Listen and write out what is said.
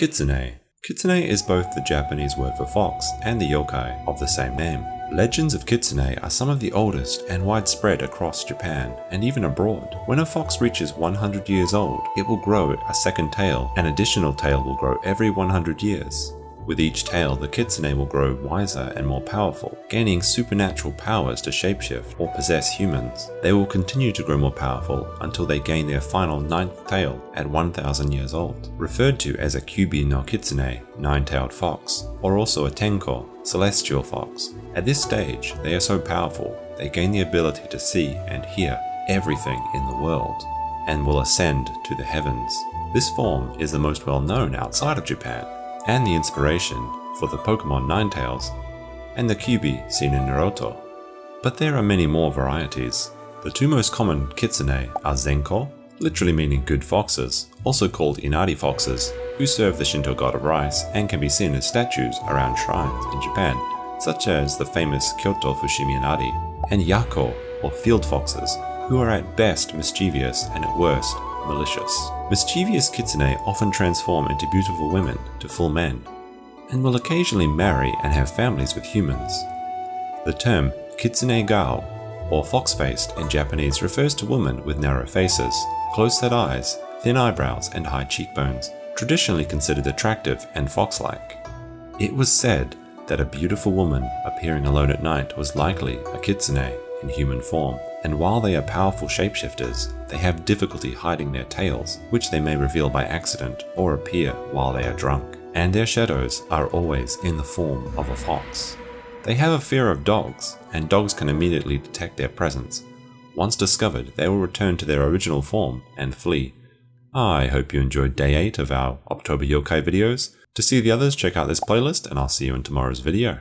Kitsune. Kitsune is both the Japanese word for fox and the yokai of the same name. Legends of kitsune are some of the oldest and widespread across Japan and even abroad. When a fox reaches 100 years old, it will grow a second tail. An additional tail will grow every 100 years. With each tail, the kitsune will grow wiser and more powerful, gaining supernatural powers to shapeshift or possess humans. They will continue to grow more powerful until they gain their final ninth tail at 1000 years old, referred to as a Kyubi no kitsune, nine-tailed fox, or also a tenko, celestial fox. At this stage, they are so powerful, they gain the ability to see and hear everything in the world, and will ascend to the heavens. This form is the most well known outside of Japan, and the inspiration for the Pokemon Ninetales and the Kyubi seen in Naruto. But there are many more varieties. The two most common kitsune are Zenko, literally meaning good foxes, also called Inari foxes, who serve the Shinto god of rice and can be seen as statues around shrines in Japan, such as the famous Kyoto Fushimi Inari, and Yako, or field foxes, who are at best mischievous and at worst malicious. Mischievous kitsune often transform into beautiful women to full men, and will occasionally marry and have families with humans. The term kitsune gao, or fox-faced in Japanese refers to women with narrow faces, close-set eyes, thin eyebrows and high cheekbones, traditionally considered attractive and fox-like. It was said that a beautiful woman appearing alone at night was likely a kitsune in human form, and while they are powerful shapeshifters, they have difficulty hiding their tails, which they may reveal by accident or appear while they are drunk. And their shadows are always in the form of a fox. They have a fear of dogs, and dogs can immediately detect their presence. Once discovered, they will return to their original form and flee. I hope you enjoyed day 8 of our October Yokai videos. To see the others, check out this playlist, and I'll see you in tomorrow's video.